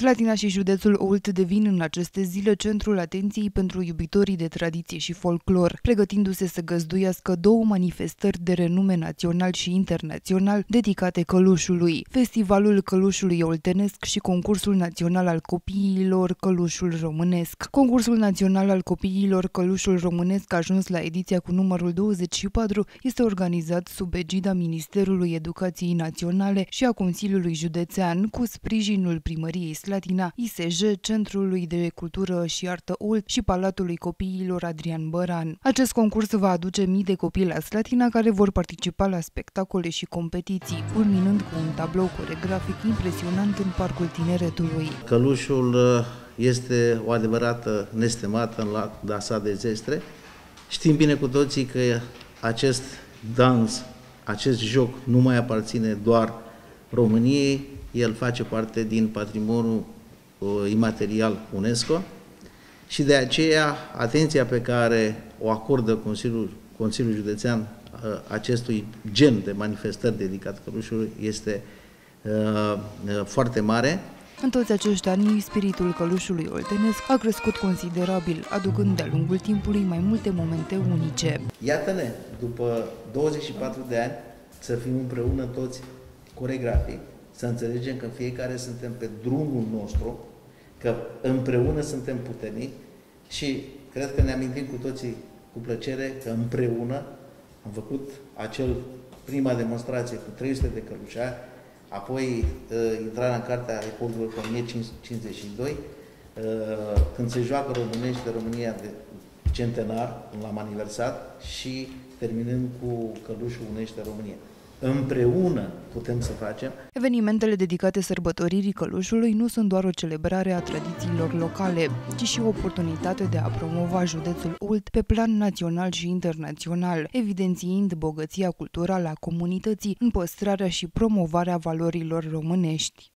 Slatina și județul Olt devin în aceste zile centrul atenției pentru iubitorii de tradiție și folclor, pregătindu-se să găzduiască două manifestări de renume național și internațional dedicate călușului, Festivalul Călușului Oltenesc și Concursul Național al Copiilor Călușul Românesc. Concursul Național al Copiilor Călușul Românesc a ajuns la ediția cu numărul 24, este organizat sub egida Ministerului Educației Naționale și a Consiliului Județean cu sprijinul primăriei Slatina, ISJ, Centrului de Cultură și Artă Olt și Palatului Copiilor Adrian Băran. Acest concurs va aduce mii de copii la Slatina care vor participa la spectacole și competiții, culminând cu un tablou coregrafic impresionant în Parcul Tineretului. Călușul uh, este o adevărată nestemată în la sa de zestre. Știm bine cu toții că acest dans, acest joc nu mai aparține doar României, el face parte din patrimoniul uh, imaterial UNESCO și de aceea atenția pe care o acordă Consiliul, Consiliul Județean uh, acestui gen de manifestări dedicat călușului este uh, uh, foarte mare. În toți acești ani, spiritul călușului oltenesc a crescut considerabil, aducând de-a lungul timpului mai multe momente unice. Iată-ne, după 24 de ani, să fim împreună toți coregrafii, să înțelegem că fiecare suntem pe drumul nostru, că împreună suntem puternici și cred că ne amintim cu toții cu plăcere că împreună am făcut acel prima demonstrație cu 300 de călușari, apoi uh, intrarea în Cartea Recordurilor cu 1052, uh, când se joacă românești de România de centenar, l-am aniversat, și terminând cu călușul unește România împreună putem să facem. Evenimentele dedicate sărbătoririi călușului nu sunt doar o celebrare a tradițiilor locale, ci și o oportunitate de a promova județul Ult pe plan național și internațional, evidențiind bogăția culturală a comunității în păstrarea și promovarea valorilor românești.